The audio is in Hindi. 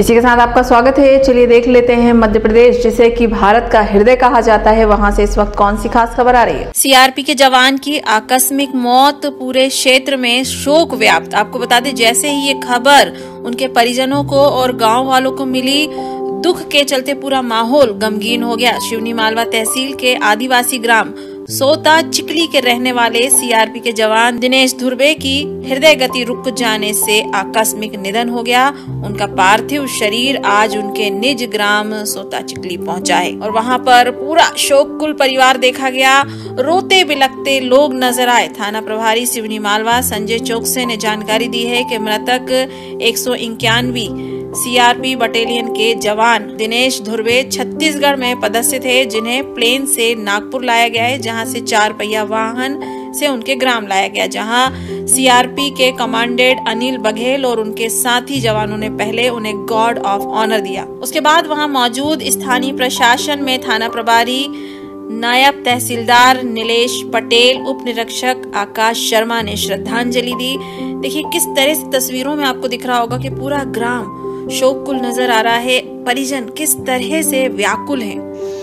इसी के साथ आपका स्वागत है। चलिए देख लेते हैं मध्य प्रदेश, जिसे कि भारत का हृदय कहा जाता है। वहाँ से इस वक्त कौन सी खास खबर आ रही है? सीआरपी के जवान की आकस्मिक मौत पूरे क्षेत्र में शोक व्याप्त। आपको बता दें, जैसे ही ये खबर उनके परिजनों को और गाँव वालों को मिली, दुख के चलते पूरा माहौल गमगीन हो गया। शिवनी मालवा तहसील के आदिवासी ग्राम सोता चिकली के रहने वाले सीआरपी के जवान दिनेश धुर्वे की हृदय गति रुक जाने से आकस्मिक निधन हो गया। उनका पार्थिव शरीर आज उनके निज ग्राम सोता चिकली पहुँचा है और वहाँ पर पूरा शोक कुल परिवार देखा गया। रोते बिलकते लोग नज़र आए। थाना प्रभारी शिवनी मालवा संजय चौकसे ने जानकारी दी है कि मृतक एक सौ सीआरपी बटालियन के जवान दिनेश धुर्वे छत्तीसगढ़ में पदस्थ थे, जिन्हें प्लेन से नागपुर लाया गया है, जहाँ से चार पहिया वाहन से उनके ग्राम लाया गया, जहाँ सीआरपी के कमांडेंट अनिल बघेल और उनके साथी जवानों ने पहले उन्हें गॉड ऑफ़ ऑनर दिया। उसके बाद वहाँ मौजूद स्थानीय प्रशासन में थाना प्रभारी नायब तहसीलदार नीलेश पटेल उप निरीक्षक आकाश शर्मा ने श्रद्धांजलि दी। देखिए, किस तरह से तस्वीरों में आपको दिख रहा होगा कि पूरा ग्राम शोक कुल नज़र आ रहा है। परिजन किस तरह से व्याकुल हैं।